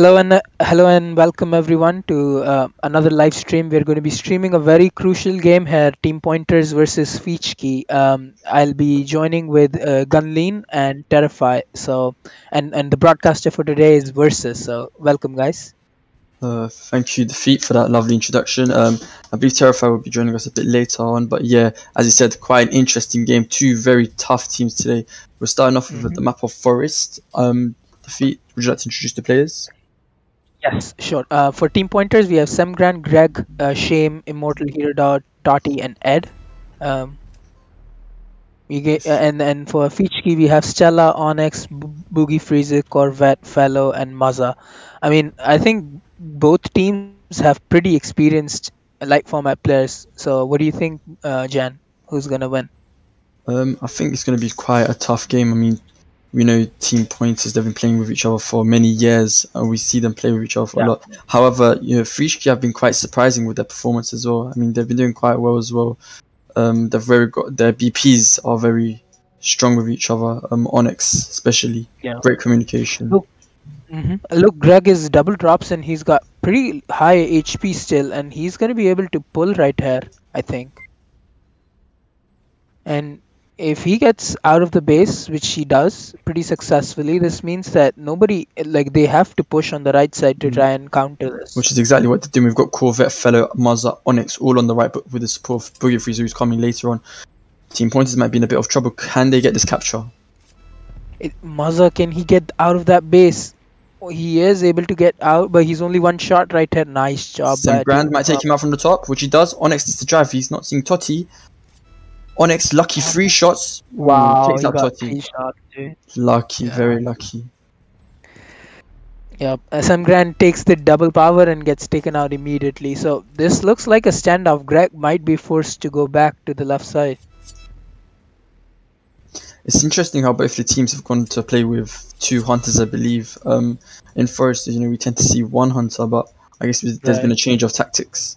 Hello and uh, hello and welcome everyone to uh, another live stream. We're going to be streaming a very crucial game here: Team Pointers versus Feechki. Um, I'll be joining with uh, Gunlean and Terrify. So, and and the broadcaster for today is Versus. So, welcome guys. Uh, thank you, Defeat, for that lovely introduction. Um, I believe Terrify will be joining us a bit later on, but yeah, as you said, quite an interesting game. Two very tough teams today. We're starting off with Mhm. the map of Forest. Um, Defeat, would you like to introduce the players? Yes, sure. Uh, for Team Pointers, we have Semgrand, Greg, uh, Shame, Immortal Hero Dot, Tati, and Ed. Um, we get uh, and and for Feechki, we have Stella, Onyx, B- Boogie Freezer, Corvette, Fellow, and Maza. I mean, I think both teams have pretty experienced light format players. So, what do you think, uh, Jan? Who's gonna win? Um, I think it's going to be quite a tough game. I mean, we know Team Pointers, they've been playing with each other for many years, and we see them play with each other for Yeah. a lot. However, you know, Frishki have been quite surprising with their performance as well. I mean, they've been doing quite well as well. Um, they've very got their BPs are very strong with each other. Um, Onyx especially, Yeah. great communication. Look, hmm Look, Greg is double drops and he's got pretty high HP still, and he's gonna be able to pull right here, I think. And if he gets out of the base, which he does pretty successfully, this means that nobody like they have to push on the right side to Mhm. try and counter this. Which is exactly what they're doing. We've got Corvette, Fellow, Mazza, Onyx all on the right, but with the support of Boogie Freezer who's coming later on. Team Pointers might be in a bit of trouble. Can they get this capture? It, Maza, can he get out of that base? Oh, He is able to get out, but he's only one shot right here. Nice job. Sam Grand might take him out from the top, which he does. Onyx needs to drive. He's not seeing Totti. Onyx lucky three shots. Ooh, Wow, takes out got Totti. three shots. Lucky, Yeah. very lucky. Yep, SM Grant takes the double power and gets taken out immediately. So this looks like a standoff. Greg might be forced to go back to the left side. It's interesting how both the teams have gone to play with two hunters, I believe. Um, in Forest, you know, we tend to see one hunter, but I guess there's been a change of tactics.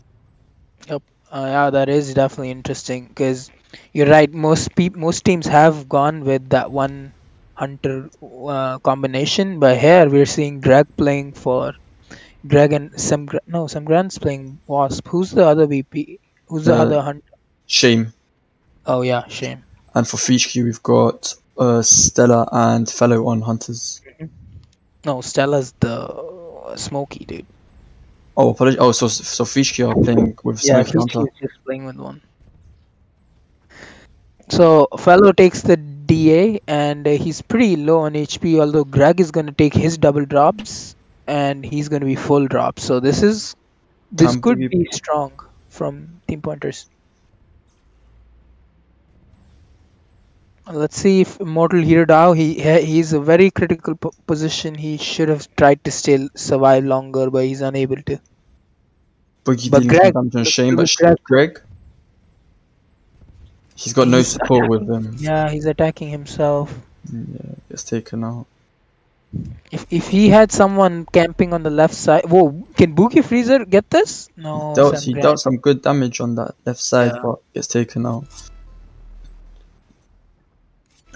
Uh, yeah, that is definitely interesting because you're right. Most peop most teams have gone with that one hunter uh, combination, but here we're seeing Greg playing for Greg and some no some Grant's playing Wasp. Who's the other VP? Who's the Uh, other hunter? Shame. Oh yeah, shame. And for Feechki, we've got uh, Stella and Fellow on hunters. No, Stella's the Smoky dude. Oh, apologies. Oh, so so Feechki are playing with Yeah, Smoky Hunter. he's just playing with one. So fellow takes the DA and he's pretty low on HP. Although Greg is going to take his double drops and he's going to be full drops. So this is this Can't could be strong from team pointers. Let's see if Mortal Hero Dao. He he- he's a very critical po- position. He should have tried to still survive longer, but he's unable to. Boogie But Greg- some damage on look- Shame, but Greg. Greg, he's got no He's support with him. Yeah, he's attacking himself. Yeah, gets taken out. If if he had someone camping on the left side, whoa! Can Boogie Freezer get this? No. dealt, Sam he dealt some good damage on that left side, Yeah. but gets taken out.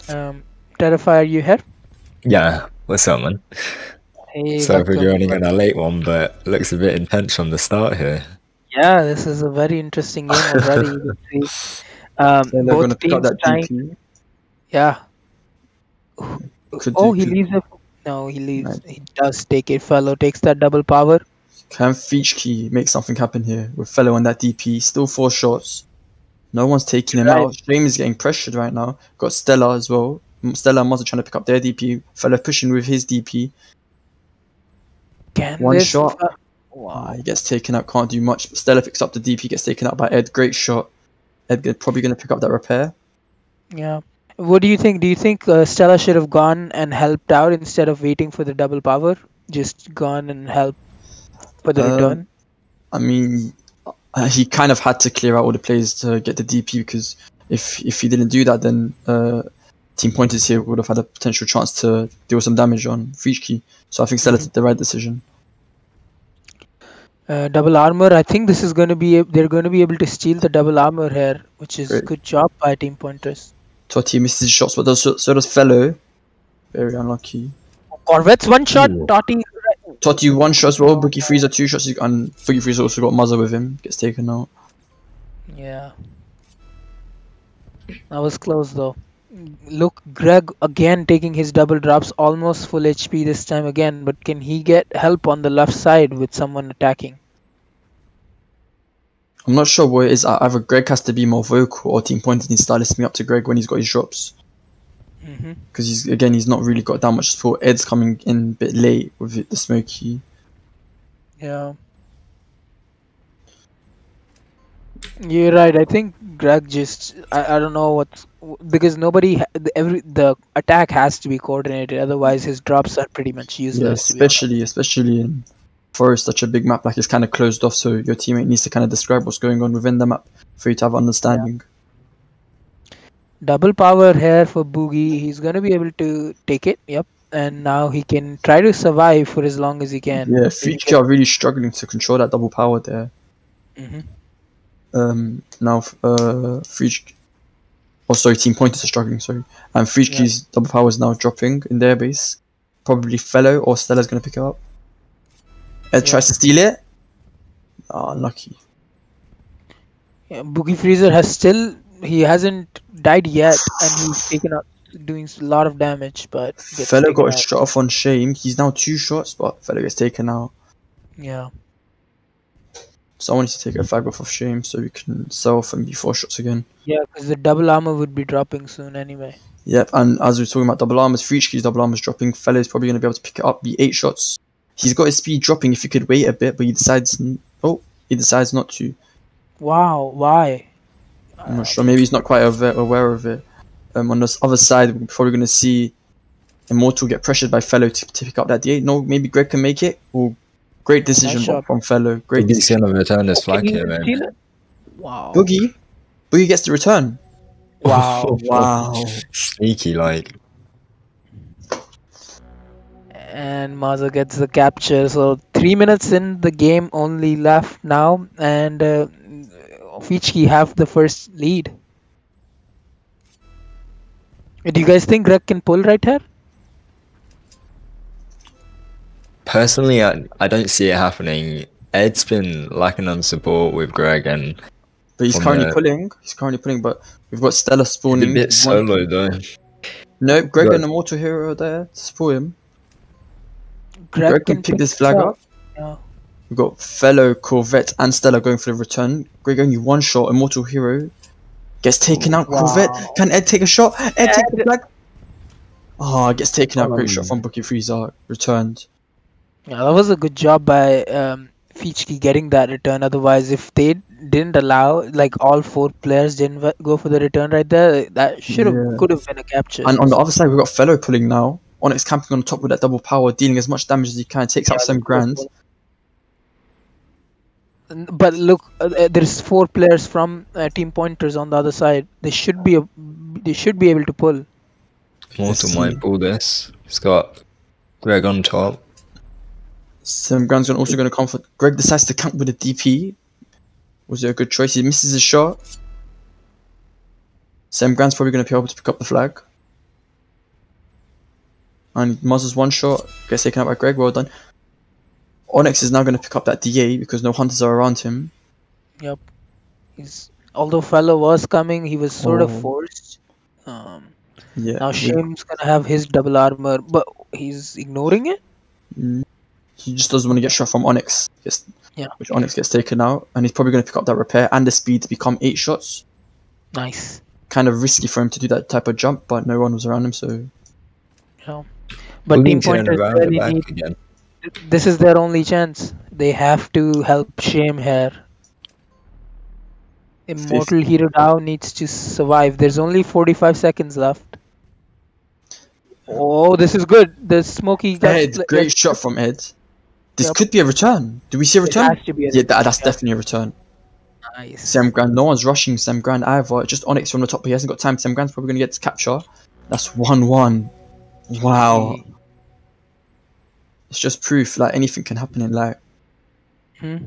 Um, Terrifier, you here? Yeah, what's up, man? Hey, Sorry for joining on a late one, but looks a bit intense from the start here. Yeah, this is a very interesting game already. you can see. Um, Then they're going to both pick teams that trying. DP. Yeah. Could Oh, he leaves it. No, he leaves. Right. He does take it. Fellow takes that double power. Can Feechki make something happen here with Fellow on that DP? Still four shots. No one's taking him Right. out. Shame is getting pressured right now. Got Stella as well. Stella and Moz are trying to pick up their DP. Fellow pushing with his DP. Can One shot. uh, Ah, wow. he gets taken out. Can't do much. But Stella picks up the DP. Gets taken out by Ed. Great shot. Ed g- probably going to pick up that repair. Yeah. What do you think? Do you think uh, Stella should have gone and helped out instead of waiting for the double power? Just gone and help for the Um, return? I mean, uh, he kind of had to clear out all the players to get the DP because if if he didn't do that, then uh, Team Pointers here would have had a potential chance to deal some damage on Feechki. So I think Stella did the right decision. Uh, double armor. I think this is going to be. They're going to be able to steal the double armor here, which is Great. good job by Team Pointers. Totti misses his shots, but does, so, so does Fellow. Very unlucky. Corvette's one shot. Ooh. Toti. Totti one shot as well. Boogie Freezer two shots, and Boogie Freezer also got Muzza with him. Gets taken out. Yeah. That was close though. Look, Greg again taking his double drops, almost full HP this time again, but can he get help on the left side with someone attacking? I'm not sure what it is. Either Greg has to be more vocal, or Team Pointer needs to start listening up to Greg when he's got his drops. Mm-hmm. Because he's again, he's not really got that much support. Ed's coming in a bit late with it, the smoky. Yeah. You're right. I think Greg just I, I don't know what because nobody every the attack has to be coordinated otherwise his drops are pretty much useless. to honest. especially especially in Forest, such a big map like it's kind of closed off. So your teammate needs to kind of describe what's going on within the map for you to have understanding. Double power here for Boogie. He's gonna be able to take it. Yep. And now he can try to survive for as long as he can. Yeah, Fuji are really struggling to control that double power there. hmm Um, now uh, Fuji. Oh, sorry, Team Pointers are struggling. Sorry, and Fuji's double power is now dropping in their base. Probably Fellow or Stella's gonna pick it up. Ed Yeah. tries to steal it. Ah, lucky. Yeah, Boogie Freezer has still he hasn't died yet, and he's taken up doing a lot of damage. But Fellow got a out. shot off on Shame. He's now two shots, but Fellow gets taken out. Yeah. Someone needs to take a flag off of Shame so we can sell off and be four shots again. Yeah, because the double armor would be dropping soon anyway. Yep, and as we are talking about double armors, Freechkey's double armor's dropping. Fellow's probably going to be able to pick it up, be eight shots. He's got his speed dropping if he could wait a bit, but he decides. Oh, he decides not to. Wow, why? I'm not sure. Maybe he's not quite aware, aware of it. Um, on this other side, we're probably going to see Immortal get pressured by Fellow to, to pick up that DA. No, maybe Greg can make it. Or great decision shot. from Fellow. Great Boogie's decision. gonna return his Can flag he here, man. Wow. Boogie, Boogie gets the return. Wow. Wow. Sneaky, like. and Maza gets the capture. So three minutes in the game only left now, and uh, Feechki have the first lead. Do you guys think Greg can pull right here? Personally, I, I don't see it happening. Ed's been lacking on support with Greg, and But he's currently the- pulling. He's currently pulling, but we've got Stella he's spawning. a bit One- solo though. No, Greg Right. and Immortal Hero are there to support him. Greg, Greg can pick this flag up. Yeah. We've got Fellow, Corvette, and Stella going for the return. Greg only one shot. Immortal Hero gets taken out. Wow. Corvette, can Ed take a shot? Ed take the flag. Oh, gets taken out. Great shot from Boogie Freezer. Returned. Yeah, that was a good job by um, Feechki getting that return. Otherwise, if they didn't allow, like all four players didn't v- go for the return right there, that should have Yeah. could have been a capture. And on the other side, we've got Fellow pulling now. Onyx camping on top with that double power, dealing as much damage as he can. Takes out some grand. N- But look, uh, uh, there's four players from uh, Team Pointers on the other side. They should be a, they should be able to pull. Mortal see. might pull this. He's got Greg on top. Grand's gonna- also going to come for. Greg decides to camp with a DP. Was it a good choice? He misses his shot. Sam Grant's probably going to be able to pick up the flag. And Muzzles one shot, gets taken out by Greg. Well done. Onyx is now going to pick up that DA because no hunters are around him. Yep. He's although fellow was coming, he was sort Oh. of forced. Um, Yeah. now Shame's gonna have his double armor, but he's ignoring it. Mm, He just doesn't want to get shot from Onyx. Gets, Yeah. Which Onyx gets taken out, and he's probably going to pick up that repair and the speed to become eight shots. Nice. Kind of risky for him to do that type of jump, but no one was around him, so No. But Team Boogie's turning Pointers around the really need. again. This is their only chance. They have to help Shame here. Immortal Hero now needs to survive. There's only 45 seconds left. Oh, this is good. The smoky got Ed, great shot from Ed. This Yep. could be a return. Do we see a It return? has to be a Yeah, that, that's definitely a return. nice. Sam Grand, no one's rushing Sam Grand either. Just Onyx from the top, but he hasn't got time. Sam Grand's probably going to get to capture. That's 1 1. Wow. It's just proof like anything can happen in life. Hmm.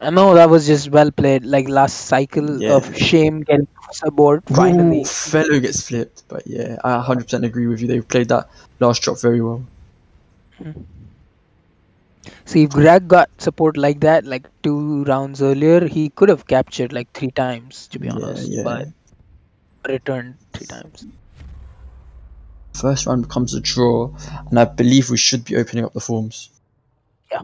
I know that was just well played. Like last cycle Yeah. of Shame getting across the board. finally. Ooh, fellow gets flipped. But yeah, I 100% agree with you. They played that last drop very well. See, if Greg got support like that, like two rounds earlier, he could have captured like three times, to be honest. yeah. But returned three times. First round becomes a draw, and I believe we should be opening up the forms. Yeah.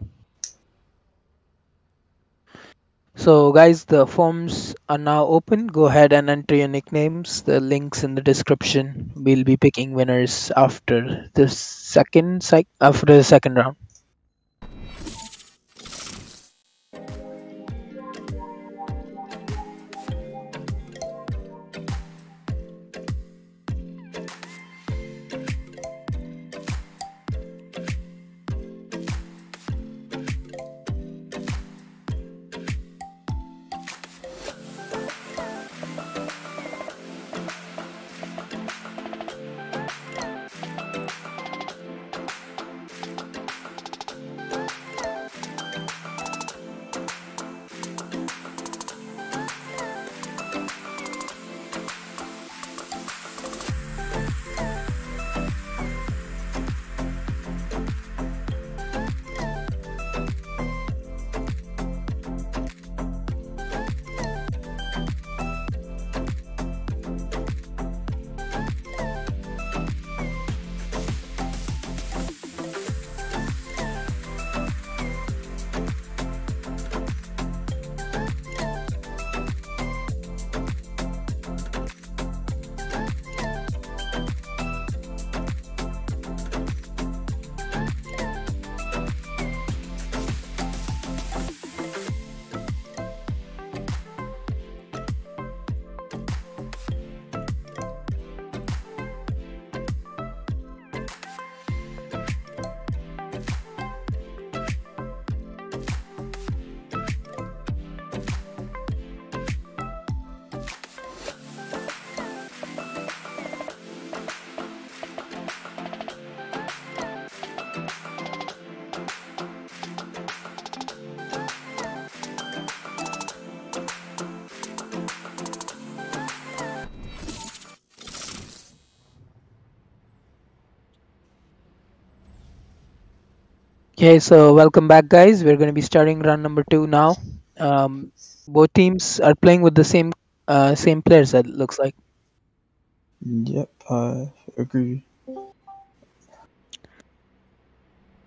So, guys, the forms are now open. Go ahead and enter your nicknames. The links in the description. We'll be picking winners after the second cyc- after the second round. Okay, so welcome back, guys. We're going to be starting round number two now. Um, both teams are playing with the same uh, same players. It looks like. Yep, I agree.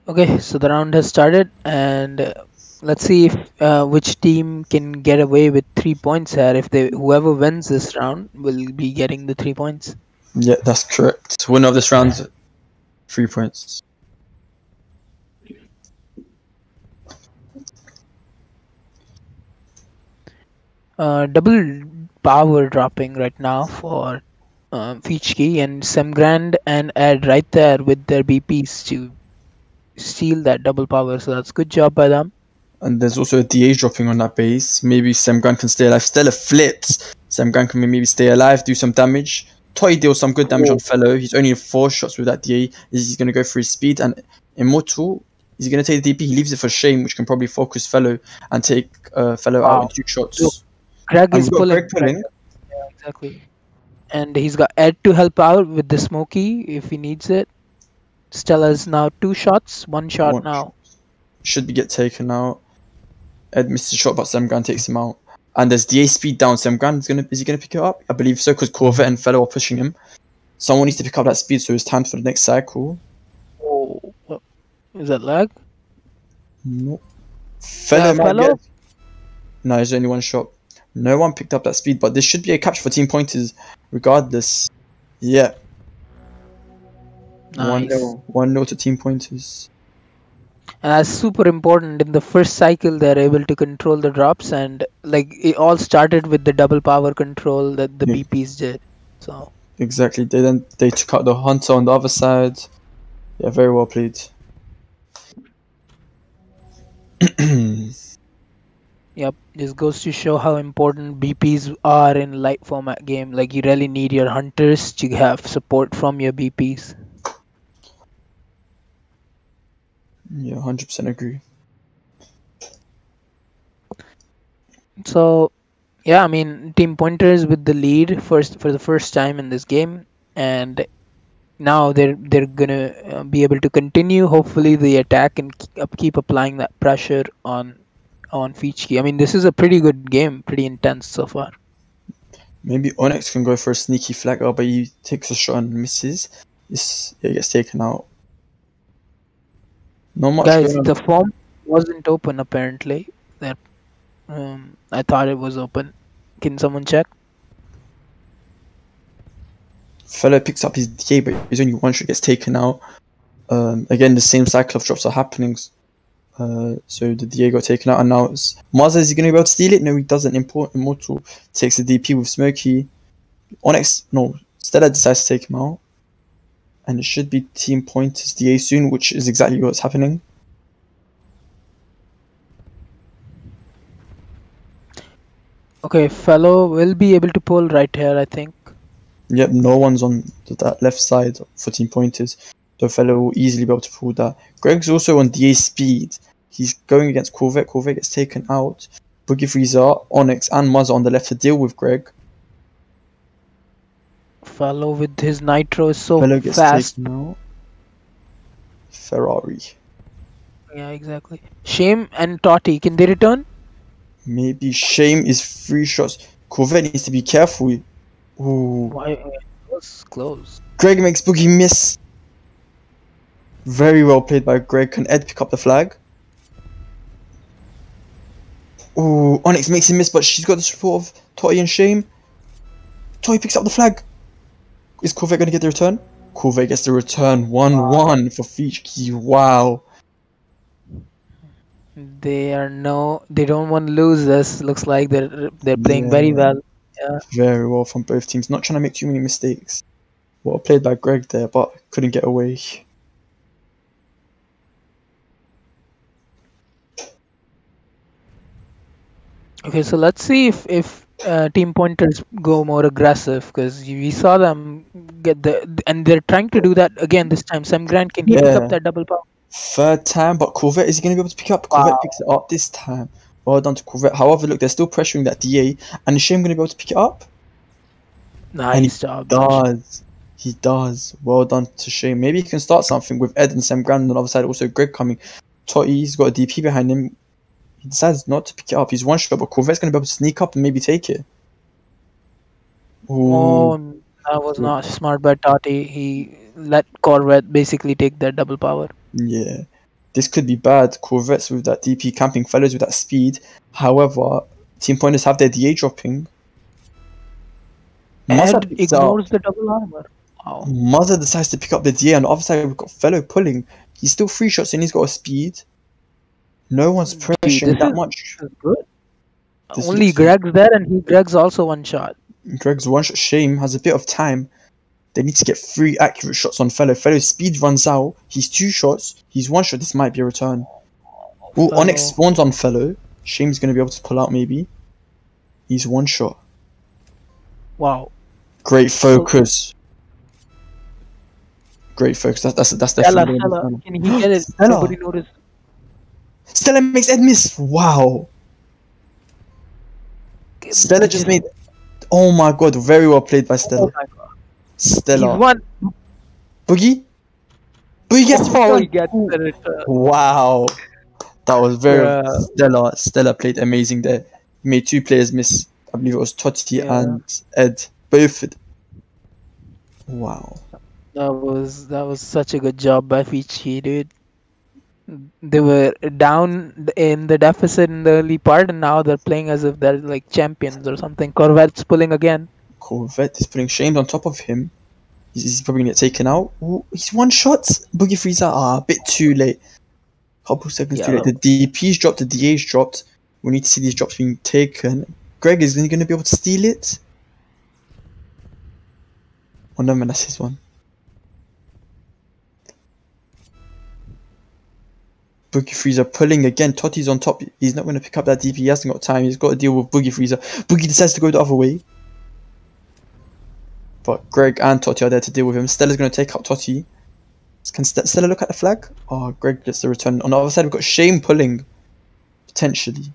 Okay, so the round has started, and uh, let's see if uh, which team can get away with three points here. If they whoever wins this round will be getting the three points. Yeah, that's correct. Winner of this round, three points. Uh, double power dropping right now for um, Feechki and Semgrand and Ed right there with their BPs to steal that double power. So that's good job by them. And there's also a DA dropping on that base. Maybe Semgan can stay alive. Stella flips. Semgan can maybe stay alive, do some damage. Toy deals some good damage on Fellow. He's only in four shots with that DA. He's going to go for his speed. And Immortal, he's going to take the DP. He leaves it for Shame, which can probably focus Fellow and take uh, Fellow Wow. out in two shots. Look, Greg And is pulling. Pulling. Yeah, exactly. And he's got Ed to help out with the Smoky if he needs it. Stella's now two shots, one shot One now. Should be get taken out. Ed misses a shot, but Semgan takes him out. And there's DA speed down. Semgan is gonna is he gonna pick it up? I believe so, because Corvette and Fellow are pushing him. Someone needs to pick up that speed, so it's time for the next cycle. Oh, what- is that lag? No. Fellow Yeah, Fellow? get- No, there's only one shot. No one picked up that speed, but this should be a catch for team pointers, regardless. Yeah, one Nice. nil, one nil to team pointers. And that's super important. In the first cycle, they're able to control the drops, and like it all started with the double power control that the Yeah. BPs did. So Exactly. They then they took out the hunter on the other side. Yeah, very well played. Yep, this goes to show how important BPs are in light format game. Like you really need your hunters to have support from your BPs. yeah, hundred percent agree. So, yeah, I mean, Team Pointers with the lead first for the first time in this game, and now they're they're gonna uh, be able to continue. Hopefully, the attack and keep applying that pressure on on Feechki. I mean, this is a pretty good game, pretty intense so far. Maybe Onyx can go for a sneaky flag out, but he takes a shot and misses. This yeah, gets taken out. Not much. Guys, the form wasn't open apparently. That um, I thought it was open. Can someone check? Fellow picks up his DA, but his only one shot gets taken out. Um, again, the same cycle of drops are happening. Uh, so the DA got taken out, and now it's Mazza. Is he going to be able to steal it? No, he doesn't. Import, Immortal takes the DP with Smoky. Onyx, no, Stella decides to take him out. And it should be Team Pointers DA soon, which is exactly what's happening. Okay, fellow will be able to pull right here. I think. Yep, no one's on th- that left side for Team Pointers. So Fellow will easily be able to pull that. Greg's also on DA speed. He's going against Corvette. Corvette gets taken out. Boogie Freezer, Onyx, and Muzz on the left to deal with Greg. Fellow with his nitro is so Fellow gets fast. out. Ferrari. Yeah, exactly. Shame and Totti, can they return? Maybe Shame is three shots. Corvette needs to be careful. Ooh. Why? Uh, it was close. Greg makes Boogie miss. Very well played by Greg. Can Ed pick up the flag? Ooh, Onyx makes him miss, but she's got the support of Toy and Shame. Toy picks up the flag. Is Corvette going to get the return? Corvette gets the return. 1 1 for Feechki. Wow. They are no. They don't want to lose this. Looks like they're they're playing very well. Yeah. well. Very well from both teams. Not trying to make too many mistakes. Well played by Greg there, but couldn't get away. Okay, so let's see if if uh, team pointers go more aggressive because we saw them get the and they're trying to do that again this time. Sam Grant can he pick up that double power? Third time, but Corvette is he going to be able to pick up? Corvette Wow. picks it up this time. Well done to Corvette. However, look, they're still pressuring that DA, and is Shame going to be able to pick it up? Nice job. Does he does? Well done to Shame. Maybe he can start something with Ed and Sam Grand on the other side. Also, Greg coming. Totti's got a DP behind him. He decides not to pick it up. He's one shot, but Corvette's going to be able to sneak up and maybe take it. Oh, Ooh. Oh, that was not smart by Tati. He let Corvette basically take that double power. Yeah, this could be bad. Corvettes with that DP camping, fellows with that speed. However, team pointers have their DA dropping. Ed out. ignores the double armor. Wow. Mother decides to pick up the DA. On the other side, we've got fellow pulling. He's still three shots and he's got a speed. No one's Gee, pressuring this that is- much. This is good. This Only looks- Greg's there, and he Greg's also one shot. Greg's one shot shame has a bit of time. They need to get three accurate shots on fellow. Fellow's speed runs out. He's two shots. He's one shot. This might be a return. Oh, Onyx spawns on fellow. Shame's gonna be able to pull out maybe. He's one shot. Wow. Great focus. Great focus. That's that's that's Stella, definitely. Stella, gonna can he get it? Stella. Nobody noticed. Stella makes Ed miss. Wow. Stella just made. Oh my god! Very well played by Oh Stella. god. Stella. One. Boogie. Boogie gets the Oh, gets. Wow. That was very Yeah. Stella. Stella played amazing there. Made two players miss. I believe it was Totti Yeah. and Ed. Both. Wow. That was that was such a good job by Fichi, dude. They were down in the deficit in the early part, and now they're playing as if they're like champions or something. Corvette's pulling again. Corvette is putting Shane on top of him. He's, he's probably gonna get taken out. Ooh, he's one shot. Boogie Freezer. Ah, a bit too late. Couple seconds too Yeah. late. The DP's dropped. The DA's dropped. We need to see these drops being taken. Greg is he gonna be able to steal it? Oh no, man, that's his one. Boogie Freezer pulling again. Totti's on top. He's not going to pick up that DP. He hasn't got time. He's got to deal with Boogie Freezer. Boogie decides to go the other way. But Greg and Totti are there to deal with him. Stella's going to take out Totti. Can St- Stella look at the flag? Oh, Greg gets the return. On the other side, we've got Shane pulling. Potentially.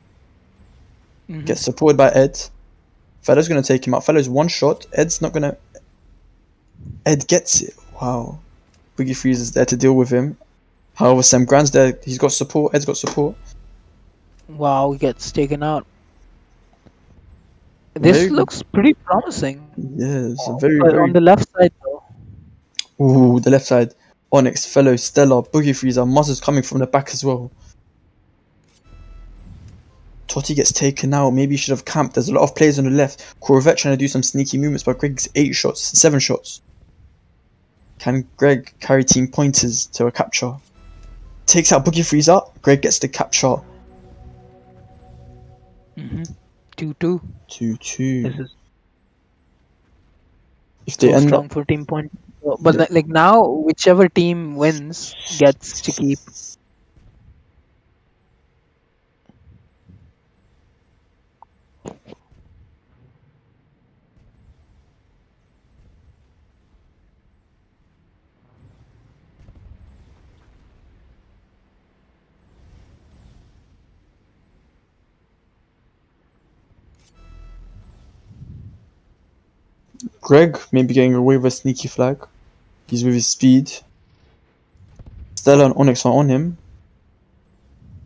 Mhm. Gets supported by Ed. Fella's going to take him out. Fella's one shot. Ed's not going to. Ed gets it. Wow. Boogie Freeze is there to deal with him. However, Sam Grand's there. He's got support. Ed's got support. Wow, he gets taken out. This Very looks pretty promising. Yeah, it's a oh, very, very. on the left side, though. Ooh, the left side. Onyx, Fellow, Stella, Boogie Freezer, Muzzers coming from the back as well. Totti gets taken out. Maybe he should have camped. There's a lot of players on the left. Corvette trying to do some sneaky movements, but Greg's eight shots, seven shots. Can Greg carry team pointers to a capture? Takes out Boogie Freezer. Greg gets the capture. hmm 2 2. 2 2. This is If they so end strong up. for team point. But Yeah. like, like now, whichever team wins gets to keep. Greg maybe getting away with a sneaky flag. He's with his speed. Stella and Onyx are on him.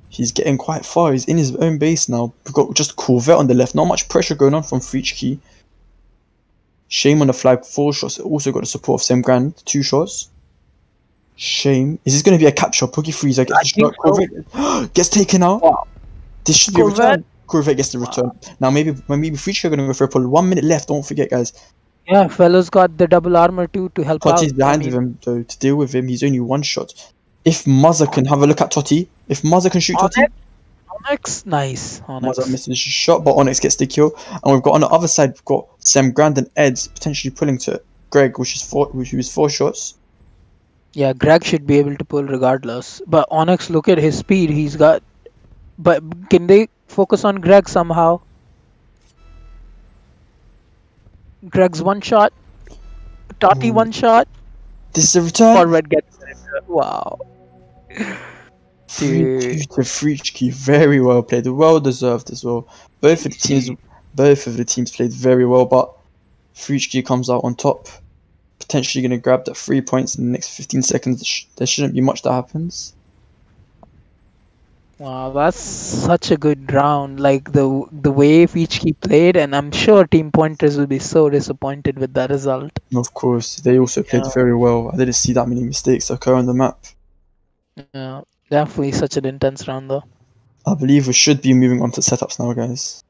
He's getting quite far. He's in his own base now. We've got just Corvette on the left. Not much pressure going on from Freechkey. Shame on the flag. Four shots. Also got the support of Sam Grand. Two shots. Shame. Is this going to be a capture? Boogie Freezer I gets. Corvette gets taken out. Wow. This should be a return. Corvette gets the return. Now maybe maybe Freechkey are going to go for a pull. One minute left. Don't forget, guys. Yeah, fellows got the double armor too to help out. Totti's I behind mean, him though to deal with him. He's only one shot. If Muzza can have a look at Totti, if Muzza can shoot Totti, Onyx, Onyx, nice. Onyx. Muzza misses his shot, but Onyx gets the kill. And we've got on the other side, we've got Sam Grand and Ed potentially pulling to Greg, which is four, which was four shots. Yeah, Greg should be able to pull regardless. But Onyx, look at his speed. He's got. But can they focus on Greg somehow? Greg's one shot. Totti one shot. This is a return. Forward gets it. Wow. Dude. to Freechkey, very well played, well deserved as well. Both of the teams, both of the teams played very well, but Freechkey comes out on top, potentially going to grab that three points in the next 15 seconds. There shouldn't be much that happens. Wow, that's such a good round. Like the the way Feechki played, and I'm sure Team Pointers will be so disappointed with that result. Of course, they also played Yeah. very well. I didn't see that many mistakes occur on the map. Yeah, definitely such an intense round though. I believe we should be moving on to setups now, guys.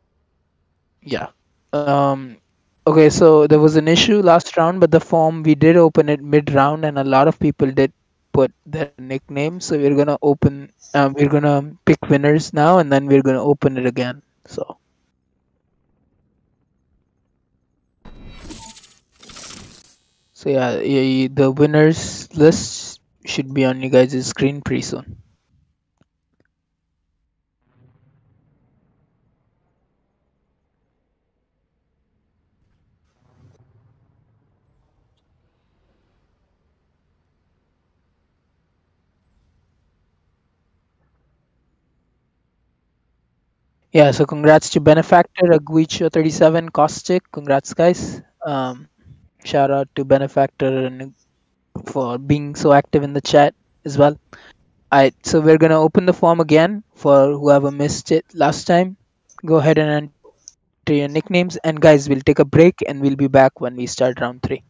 Yeah. Um. Okay, so there was an issue last round, but the form we did open it mid round, and a lot of people did put their nickname. So we're gonna open. Um, we're gonna pick winners now, and then we're gonna open it again. So. So yeah, the winners list should be on you guys' screen pretty soon. Yeah, so congrats to Benefactor, Aguicho37, Caustic. Congrats, guys. Um, shout out to Benefactor and for being so active in the chat as well. Alright, so we're gonna open the form again for whoever missed it last time. Go ahead and enter your nicknames, and guys, we'll take a break and we'll be back when we start round three.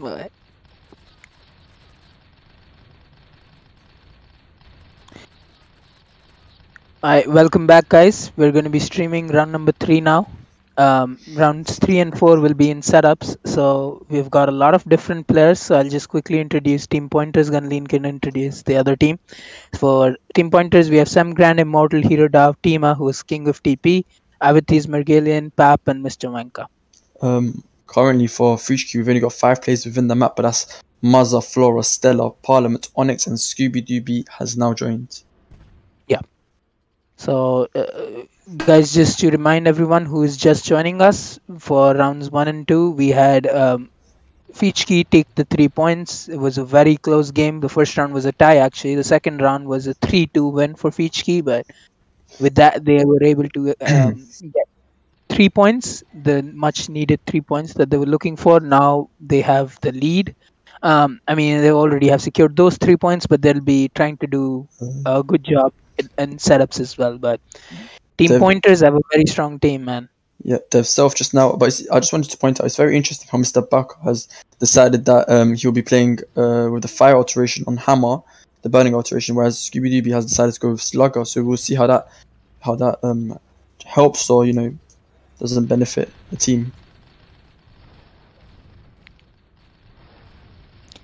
But Alright, welcome back, guys. We're going to be streaming round number three now. Um, rounds three and four will be in setups, so we've got a lot of different players. So I'll just quickly introduce team pointers. Gunlean can introduce the other team. For team pointers, we have Sam Grand, Immortal Hero Dav, Tima, who is King of TP, Avitis, Mergelian, Pap, and Mr. Wanka. Um, currently for Fuchiki, we've only got five players within the map, but that's Muzza, Flora, Stella, Parliament, Onyx, and Scooby Dooby has now joined. Yeah. So, uh, guys, just to remind everyone who is just joining us for rounds one and two, we had um, Feechki take the three points. It was a very close game. The first round was a tie, actually. The second round was a 3 2 win for Feechki, but with that, they were able to um, get three points, the much needed three points that they were looking for. Now they have the lead. Um, I mean, they already have secured those three points, but they'll be trying to do a good job and setups as well. But team They've- pointers have a very strong team, man. Yeah, they've self just now, but I just wanted to point out it's very interesting how Mr. Buck has decided that um, he'll be playing uh, with the fire alteration on Hammer, the burning alteration, whereas Scooby Dooby has decided to go with Slugger. So we'll see how that how that um, helps or you know doesn't benefit the team.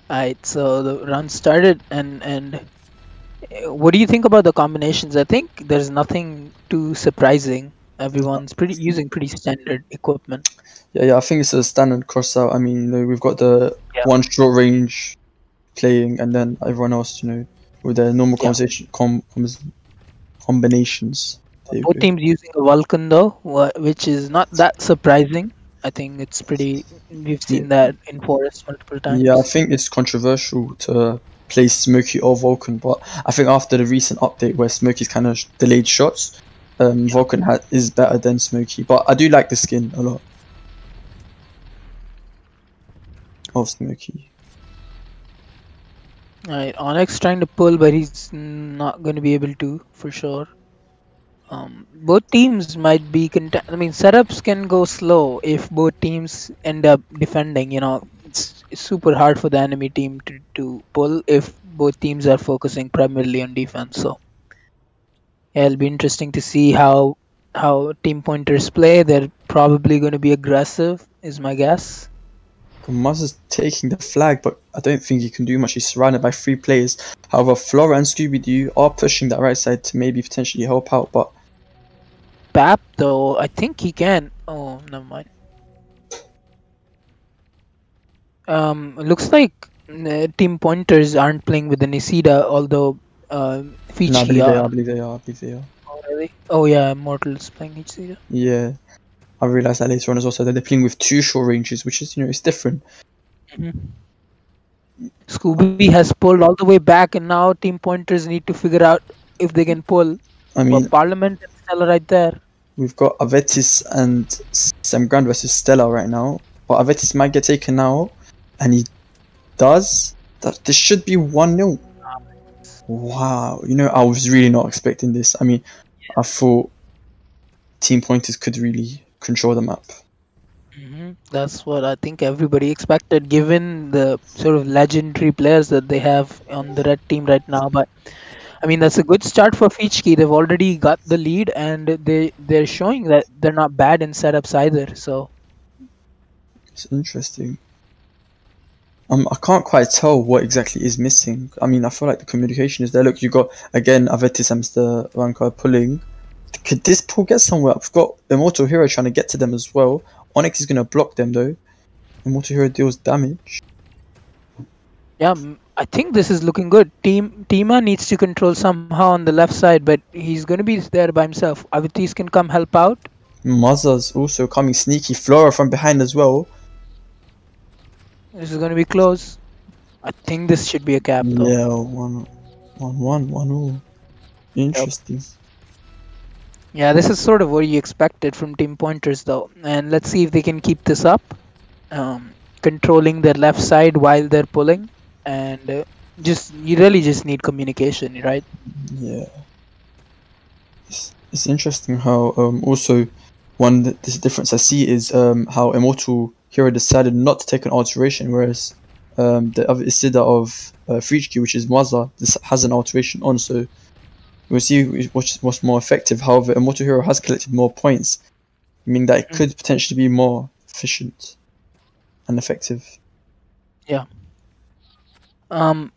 Alright, so the run started, and and uh, what do you think about the combinations? I think there's nothing too surprising. Everyone's pretty using pretty standard equipment. Yeah, yeah, I think it's a standard cross out. I mean, we've got the Yeah. one short range playing, and then everyone else, you know, with their normal Yeah. conversation com- combinations. Both teams using a Vulcan though, which is not that surprising. I think it's pretty. We've seen that in Forest multiple times. Yeah, I think it's controversial to play Smoky or Vulcan, but I think after the recent update where Smoky's kind of delayed shots, um, Vulcan ha- is better than Smoky. But I do like the skin a lot of Smokey. Alright, Onyx trying to pull, but he's not going to be able to for sure. Um, both teams might be content. I mean, setups can go slow if both teams end up defending. You know, it's, it's super hard for the enemy team to, to pull if both teams are focusing primarily on defense. So, yeah, it'll be interesting to see how how team pointers play. They're probably going to be aggressive, is my guess. Muzz is taking the flag, but I don't think he can do much. He's surrounded by three players. However, Flora and Scooby Doo are pushing that right side to maybe potentially help out, but Pap though, I think he can. Oh, never mind. Um, looks like uh, team pointers aren't playing with the Nisida, although uh, no, I Fiji they are. I are. believe they are. I believe they are. Oh, really? Oh yeah, Mortal's playing Nisida. Yeah, I realized that later on as well. So that they're playing with two short ranges, which is you know it's different. Scooby has pulled all the way back, and now team pointers need to figure out if they can pull. I Well, mean, Parliament and Stella right there. We've got Avetis and Sam Grand versus Stella right now, but Avetis might get taken out, and he does. That this should be one 0 Wow, you know I was really not expecting this. I mean, I thought team pointers could really control the map. hmm That's what I think everybody expected, given the sort of legendary players that they have on the red team right now. But I mean, that's a good start for Feechki. They've already got the lead, and they they're showing that they're not bad in setups either. So It's interesting. Um, I can't quite tell what exactly is missing. I mean, I feel like the communication is there. Look, you got again Avetis Mr. Ranka pulling. Could this pull get somewhere? I've got Immortal Hero trying to get to them as well. Onyx is gonna block them though. Immortal Hero deals damage. yeah, I think this is looking good. Team Tima needs to control somehow on the left side, but he's going to be there by himself. Avitis can come help out. Mazza's also coming sneaky. Flora from behind as well. This is going to be close. I think this should be a cap though. Yeah, one, one, one, one. all. Interesting. Yeah, this is sort of what you expected from team pointers, though. And let's see if they can keep this up, um, controlling their left side while they're pulling, and uh, just you really just need communication, right? Yeah. It's, it's interesting how um also one th- this difference I see is um how Immortal Hero decided not to take an alteration, whereas um, the other Isida of uh, Frichki, which is Mwaza, this has an alteration on, so we'll see what's, what's more effective. However, Immortal Hero has collected more points, meaning that it could potentially be more efficient and effective. Um,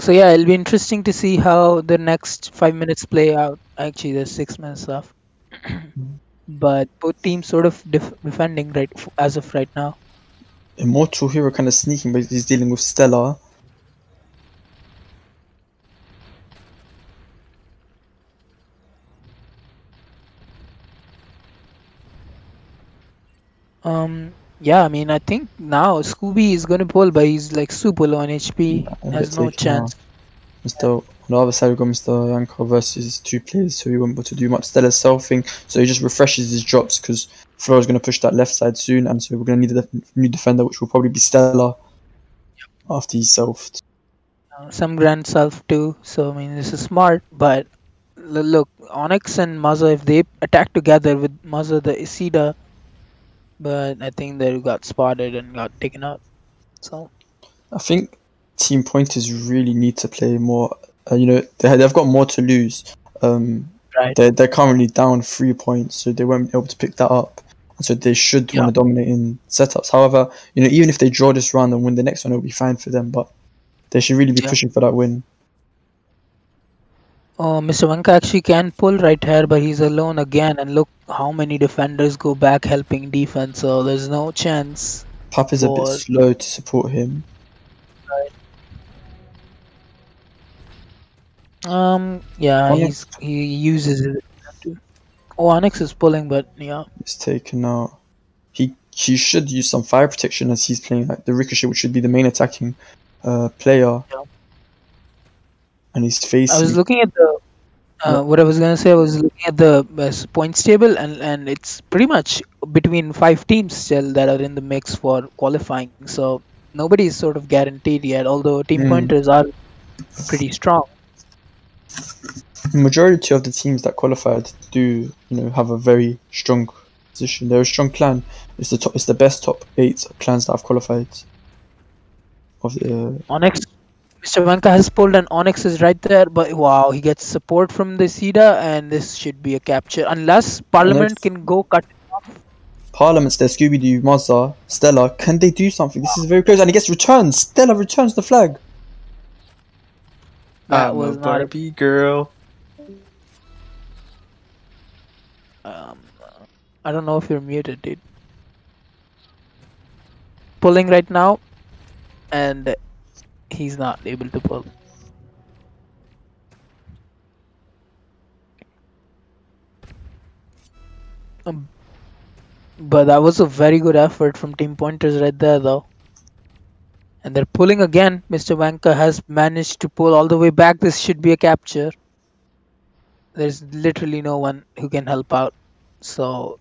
so yeah, it'll be interesting to see how the next five minutes play out. Actually, there's six minutes left, but both teams sort of def- defending right f- as of right now. Immortal Hero kind of sneaking, but he's dealing with Stella. Um, yeah, I mean, I think now Scooby is gonna pull, but he's like super low on HP. Has no chance. Mr. On the other side, we've got Mr. Yanko versus two players, so he won't be able to do much Stella selfing. So he just refreshes his drops because Flora's going to push that left side soon, and so we're going to need a def- new defender, which will probably be Stella after he's selfed. Uh, some grand self too. So I mean, this is smart, but look, Onyx and Maza, if they attack together with Maza the Isida, but I think they got spotted and got taken out. So I think team pointers really need to play more. Uh, you know, they, they've got more to lose. Um, Right. They're, they're currently down three points, so they won't be able to pick that up. And so they should Yeah. want to dominate in setups. However, you know, even if they draw this round and win the next one, it'll be fine for them. But they should really be Yeah. pushing for that win. Oh, Mr. Vanka actually can pull right here, but he's alone again. And look how many defenders go back helping defense. So there's no chance. Pap is a bit slow to support him. Um, yeah, Onyx. he's he uses it. Oh, Onyx is pulling, but yeah, It's taken out. He he should use some fire protection as he's playing like the ricochet, which should be the main attacking uh, player. Yeah. And he's facing. I was looking at the. Uh, what I was gonna say, I was looking at the uh, points table, and and it's pretty much between five teams still that are in the mix for qualifying. So nobody is sort of guaranteed yet. Although team Mm. pointers are pretty strong. majority of the teams that qualified do you know have a very strong position. They're a strong clan. It's the top. It's the best top eight clans that have qualified. Of the Onyx, Mr. Has pulled, and Onyx is right there. But wow, he gets support from the Sida, and this should be a capture unless Parliament Onyx- can go cut. Parliaments, there, Scooby Doo, Mazda, Stella. Can they do something? This is very close, and he gets returned. Stella returns the flag. That I'm was a not a Barbie girl. Um, I don't know if you're muted, dude. Pulling right now, and he's not able to pull. Um, but that was a very good effort from Team Pointers right there, though. And they're pulling again. Mr. Vanka has managed to pull all the way back. This should be a capture. There's literally no one who can help out. So,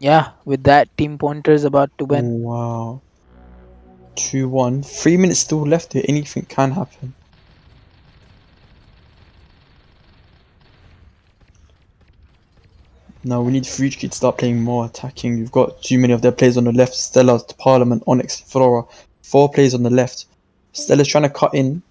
yeah, with that, Team Pointers about to win. Wow. 2 1. Three minutes still left here. Anything can happen. Now we need Fuji to start playing more attacking. You've got too many of their players on the left. Stella, Parliament, Onyx, Flora. Four players on the left. Stella's trying to cut in.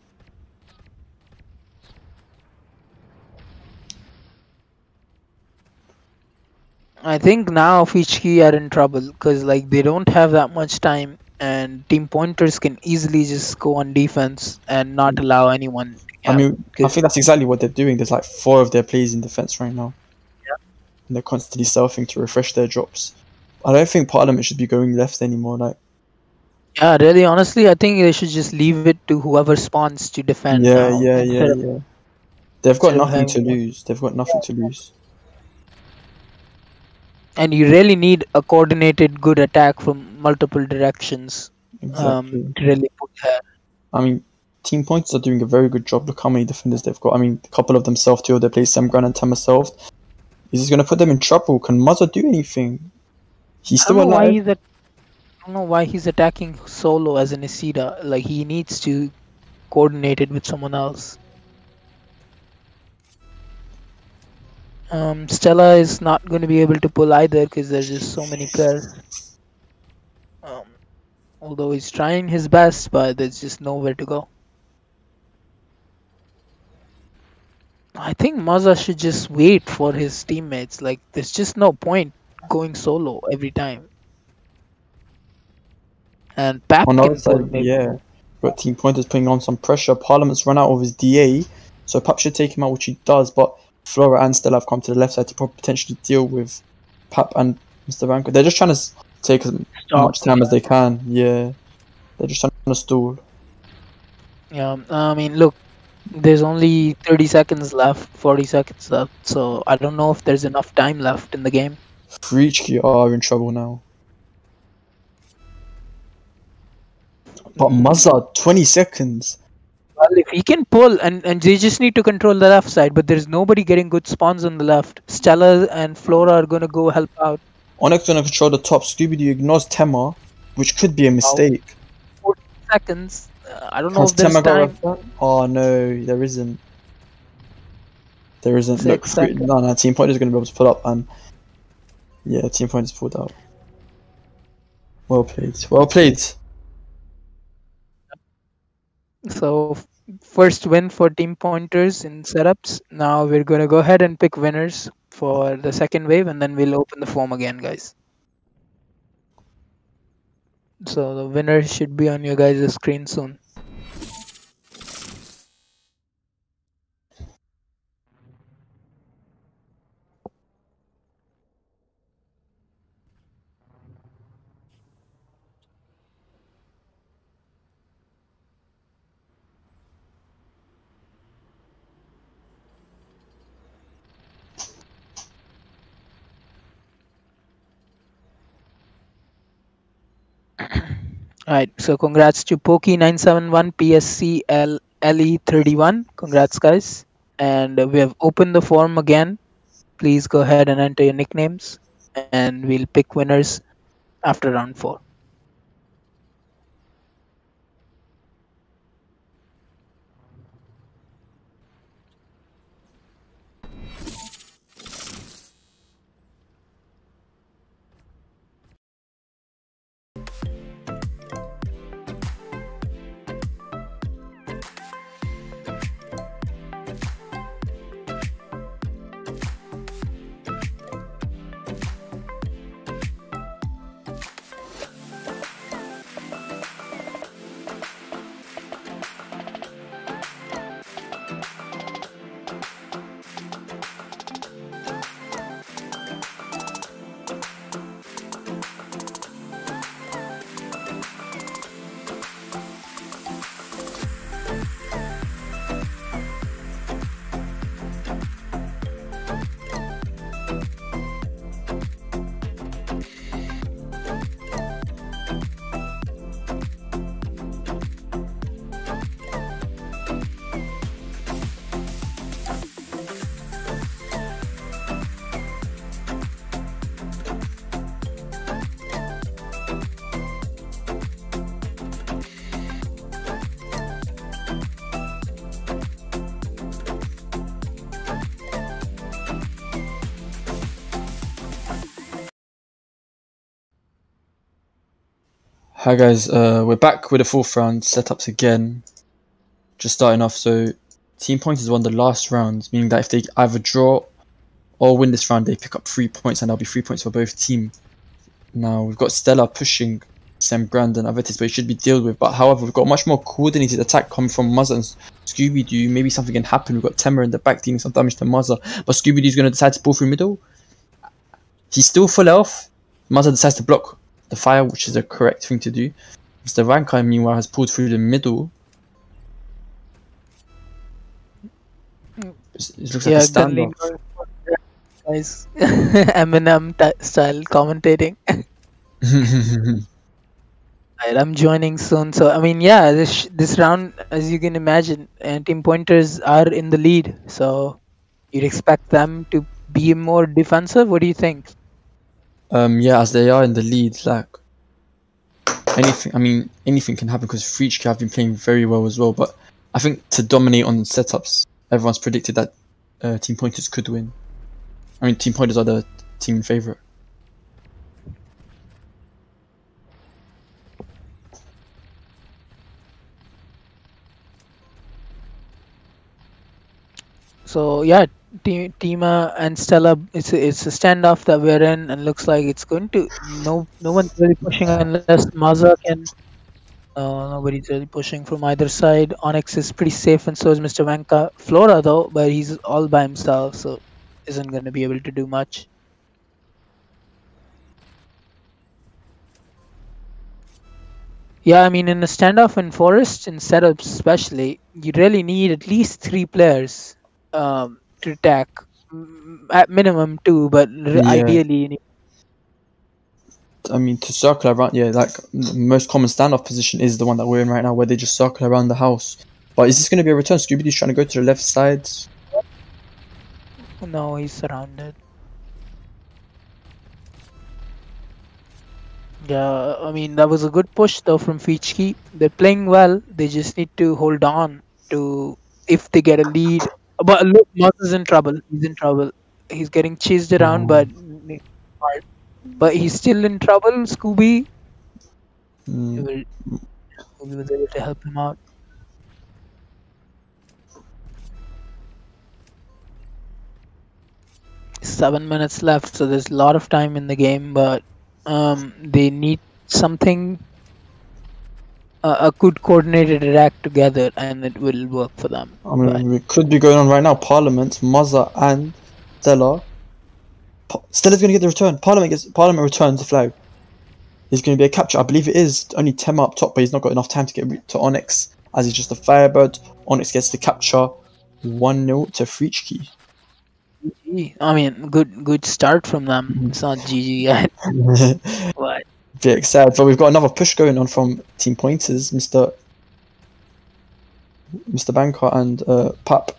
I think now Feechki are in trouble because like they don't have that much time, and Team Pointers can easily just go on defense and not mm. allow anyone. I mean, I think that's exactly what they're doing. There's like four of their players in defense right now. Yeah. And they're constantly selfing to refresh their drops. I don't think Parliament should be going left anymore. Like, Yeah, really, honestly, I think they should just leave it to whoever spawns to defend. yeah, now, yeah, yeah, yeah. They've got of nothing to lose. They've got nothing to lose. And you really need a coordinated, good attack from multiple directions Exactly. um, to really put her. I mean, Team Points are doing a very good job. Look how many defenders they've got. I mean, a couple of them self too. They play Semgran and Tama self. Is this going to put them in trouble? Can Muzza do anything? He's I still don't know why alive. he's at, I don't know why he's attacking solo as an Isida. Like he needs to coordinate it with someone else. Um, Stella is not going to be able to pull either because there's just so many players. Um, Although he's trying his best, but there's just nowhere to go. I think Maza should just wait for his teammates. Like, there's just no point going solo every time. And Pap On the can other side, yeah. But Team Pointer's putting on some pressure. Parliament's run out of his DA, so Pap should take him out, which he does. But Flora and Stella have come to the left side to potentially deal with Pap and Mr. Ranko. They're just trying to take as Stop. much time as they can. Yeah. They're just trying to stall. Yeah, I mean, look, there's only 30 seconds left, 40 seconds left, so I don't know if there's enough time left in the game. Freachki are in trouble now. But Mazza, 20 seconds. Well, if he can pull, and, and they just need to control the left side, but there's nobody getting good spawns on the left. Stella and Flora are gonna go help out. Onyx gonna control the top. Scooby Doo ignores Tema, which could be a mistake. Seconds. Uh, I don't know Has if there's Tema time. Oh no, there isn't. There isn't. Six Look, no, no, Team Point is gonna be able to pull up, and yeah, Team Point is pulled out. Well played. Well played. So, first win for team pointers in setups. Now we're gonna go ahead and pick winners for the second wave, and then we'll open the form again, guys. So the winner should be on your guys' screen soon. Alright, so congrats to Poki971 PSC L- LE31. Congrats, guys. And we have opened the form again. Please go ahead and enter your nicknames, and we'll pick winners after round four. Hi guys, uh, we're back with the fourth round setups again. Just starting off, so Team Pointers won the last round, meaning that if they either draw or win this round, they pick up three points, and that'll be three points for both team. Now we've got Stella pushing Sam Brandon Avetis, but it should be dealt with. But however, we've got much more coordinated attack coming from Muzza and Scooby Doo. Maybe something can happen. We've got Temer in the back dealing some damage to Muzza, but Scooby Doo's going to decide to pull through middle. He's still full health. Muzza decides to block the fire, which is the correct thing to do. Mr. Rankai, meanwhile, has pulled through the middle. It looks like yeah, a standoff. Eminem style commentating. Right, I'm joining soon. So I mean, yeah, this this round, as you can imagine, uh, team pointers are in the lead. So you'd expect them to be more defensive. What do you think? Um, yeah, as they are in the lead, like anything. I mean, anything can happen because Friedrich have been playing very well as well. But I think to dominate on setups, everyone's predicted that uh, team pointers could win. I mean, team pointers are the team favorite. So yeah, Tima and Stella, it's a, it's a standoff that we're in, and looks like it's going to no no one's really pushing unless Maza can. Uh, nobody's really pushing from either side. Onyx is pretty safe, and so is Mr. Vanka. Flora though, but he's all by himself, so isn't going to be able to do much. Yeah, I mean, in a standoff in forest in setups, especially, you really need at least three players um, to attack. Mm, At minimum two, but Yeah. ideally, I mean, to circle around, yeah, like the most common standoff position is the one that we're in right now, where they just circle around the house. But is this going to be a return? Scooby Doo's trying to go to the left side. no, he's surrounded. Yeah, I mean that was a good push though from Feechki. They're playing well. They just need to hold on to if they get a lead. But look, Maz is in trouble. He's in trouble. He's getting chased around, but but he's still in trouble. Scooby, he Mm, will, Scooby was able to help him out. Seven minutes left, so there's a lot of time in the game, but um, they need something, a good coordinated attack together, and it will work for them. I mean, Right. it could be going on right now. Parliament, Muzza, and Stella. Pa- Stella's going to get the return. Parliament gets Parliament returns the flag. There's going to be a capture. I believe it is only Tema up top, but he's not got enough time to get to Onyx, as he's just a Firebird. Onyx gets the capture. 1 0 to Freechkey. I mean, good good start from them. It's not GG yet, but Bit excited, but we've got another push going on from Team Pointers, Mr. Mr. Banker and uh, Pap.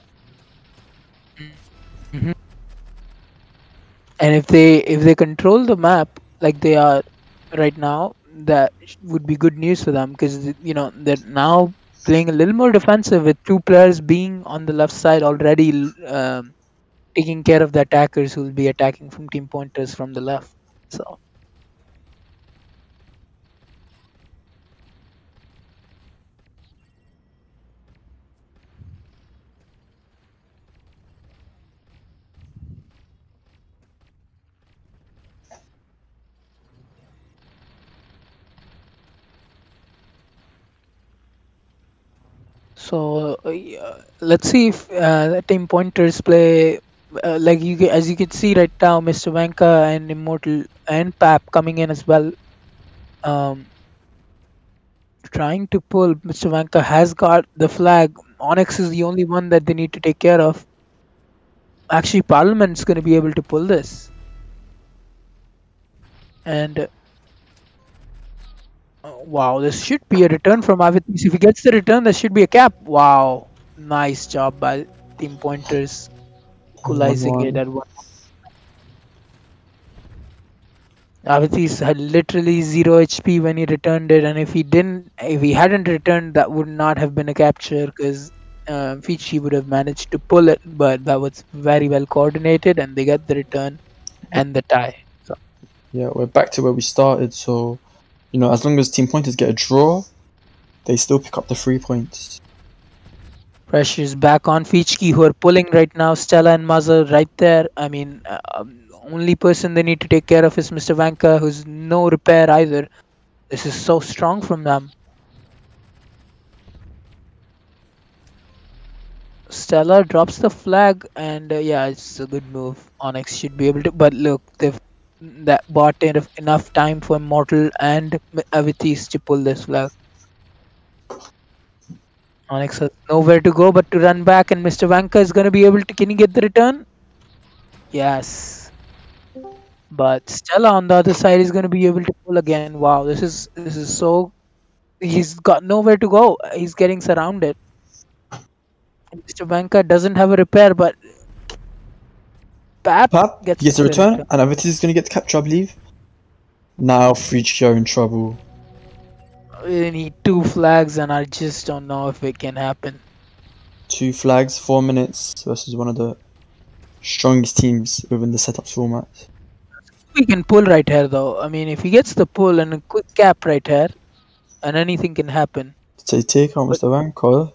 and if they if they control the map like they are right now, that would be good news for them because you know they're now playing a little more defensive with two players being on the left side already, um, taking care of the attackers who will be attacking from team pointers from the left. So. So uh, let's see if uh, team pointers play uh, like you as you can see right now, Mr. Vanka and Immortal and Pap coming in as well. Um, trying to pull. Mr. Vanka has got the flag. Onyx is the only one that they need to take care of. Actually, Parliament's going to be able to pull this. And wow, this should be a return from Avitis. If he gets the return, there should be a cap. Wow, nice job by Team Pointers, equalizing One-one. it at one. Avitis had literally zero HP when he returned it, and if he didn't, if he hadn't returned, that would not have been a capture because uh, Fiji would have managed to pull it. But that was very well coordinated, and they got the return and the tie. So Yeah, we're back to where we started. So, you know, as long as Team Pointers get a draw, they still pick up the three points. pressure's back on Feechki, who are pulling right now. Stella and Mazza right there. I mean, uh, only person they need to take care of is Mr. Vanka, who's no repair either. This is so strong from them. Stella drops the flag, and uh, yeah, it's a good move. Onyx should be able to, but look, they've that bought enough, time for Mortal and Avitis to pull this flag. Onyx has nowhere to go but to run back, and Mr. Vanka is going to be able to. Can he get the return? Yes. But Stella on the other side is going to be able to pull again. Wow, this is this is so. He's got nowhere to go. He's getting surrounded. Mr. Vanka doesn't have a repair, but Pap Gets gets, a return, return. and Avitis is going to get the capture, I believe. Now, Freechkey are in trouble. we need two flags, and I just don't know if it can happen. Two flags, four minutes versus one of the strongest teams within the setups format. We can pull right here, though. I mean, if he gets the pull and a quick cap right here, and anything can happen So take out Mr. Vanko.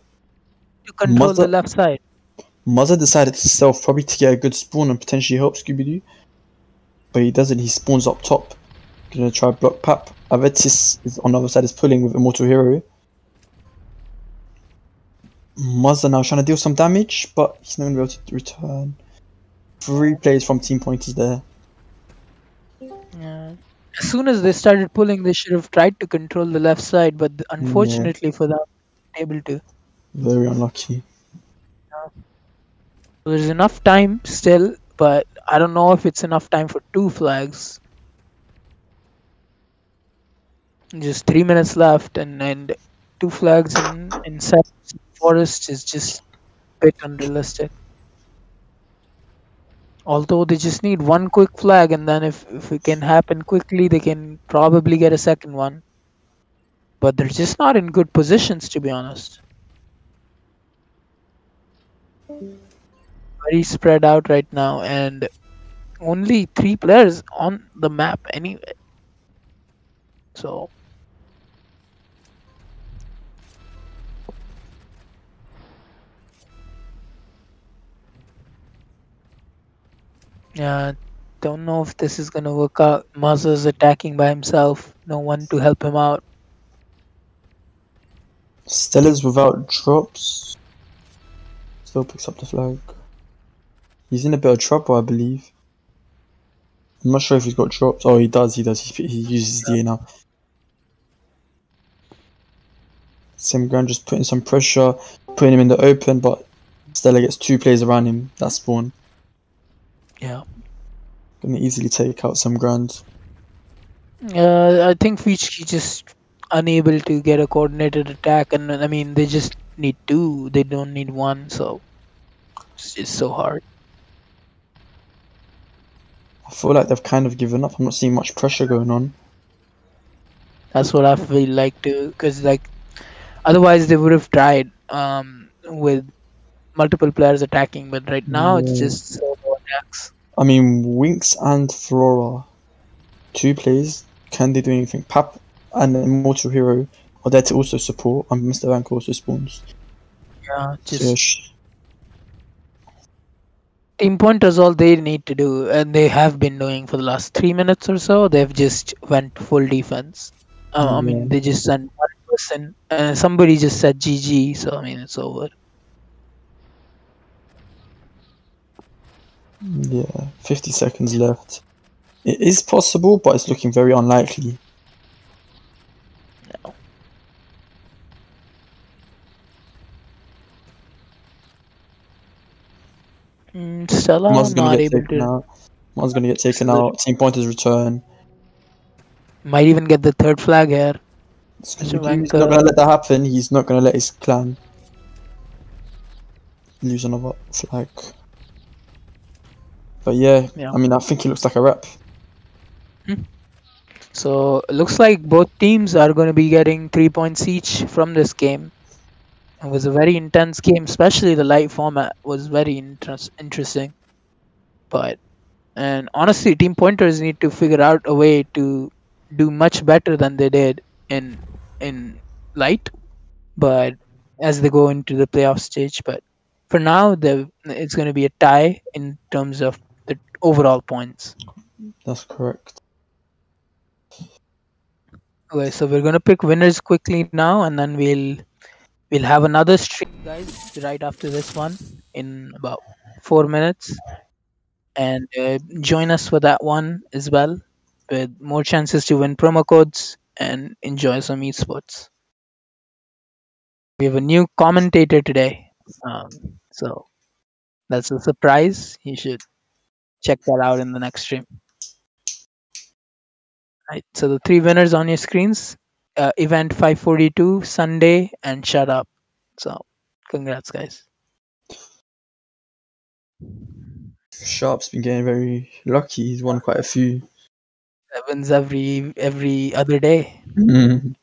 to control the left side. Muzza decided to stealth probably to get a good spawn and potentially help Scooby Doo. But he doesn't, he spawns up top. Gonna try block Pap. Aventis is on the other side is pulling with Immortal Hero. Muzza now trying to deal some damage, but he's not gonna be able to return. Three players from Team Point is there. Yeah. As soon as they started pulling, they should have tried to control the left side, but unfortunately for them, able to. Very unlucky. There's enough time still, but I don't know if it's enough time for two flags. Just three minutes left, and and two flags in in Forest is just a bit unrealistic. Although they just need one quick flag, and then if if it can happen quickly, they can probably get a second one. But they're just not in good positions, to be honest. Very spread out right now, and only three players on the map anyway. So yeah, don't know if this is gonna work out. Muzza's attacking by himself, no one to help him out. Stella's without drops. Still picks up the flag. He's in a bit of trouble, I believe. I'm not sure if he's got drops. Oh, he does, he does. He, he uses DA now. Simgran just putting some pressure, putting him in the open, but Stella gets two players around him. That spawn. Yeah. Gonna easily take out Simgran. Uh, I think Feechki just unable to get a coordinated attack, and I mean they just need two. They don't need one, so it's just so hard. I feel like they've kind of given up. I'm not seeing much pressure going on. That's what I feel like too, because like otherwise they would have tried um with multiple players attacking, but right now it's just solo attacks. I mean, Winks and Flora, two players. Can they do anything? Pap and Immortal Hero are there to also support, and Mr. Rank also spawns. Yeah, So, just yeah, team pointers all they need to do, and they have been doing for the last three minutes or so. They've just went full defense. Uh, I mean, they just sent one person, and somebody just said GG. So I mean, it's over. yeah, 50 seconds left. It is possible, but it's looking very unlikely. Mm, Stella Muz's gonna not get able taken to. out. Muz's gonna get taken out. Team pointers return. Might even get the third flag here. He's not gonna let that happen. He's not gonna let his clan lose another flag. But yeah, Yeah. I mean, I think he looks like a rep. So looks like both teams are going to be getting three points each from this game. It was a very intense game, especially the light format was very interest- interesting. But and honestly, team pointers need to figure out a way to do much better than they did in in light. But as they go into the playoff stage, but for now, the it's going to be a tie in terms of the overall points. That's correct. Okay, so we're gonna pick winners quickly now, and then we'll we'll have another stream, guys, right after this one in about four minutes, and uh, join us for that one as well, with more chances to win promo codes and enjoy some esports. We have a new commentator today, um, so that's a surprise. You should check that out in the next stream. Right. So the three winners on your screens: uh, event 542, Sunday, and Shut Up. So, congrats, guys. Sharp's been getting very lucky. He's won quite a few. Wins every every other day. Mhm.